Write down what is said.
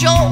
show.